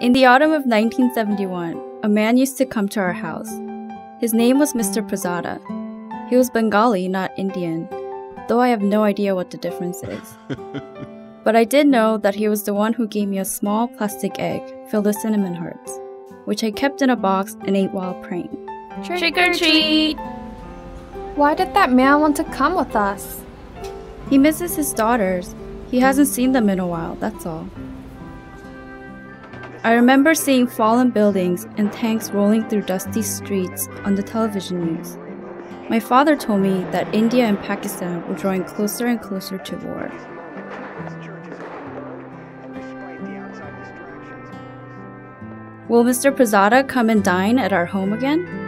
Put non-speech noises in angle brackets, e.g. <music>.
In the autumn of 1971, a man used to come to our house. His name was Mr. Pirzada. He was Bengali, not Indian, though I have no idea what the difference is. <laughs> but I did know that he was the one who gave me a small plastic egg filled with cinnamon hearts, which I kept in a box and ate while praying. Trick or treat! Why did that man want to come with us? He misses his daughters. He hasn't seen them in a while, that's all. I remember seeing fallen buildings and tanks rolling through dusty streets on the television news. My father told me that India and Pakistan were drawing closer and closer to war. Will Mr. Pirzada come and dine at our home again?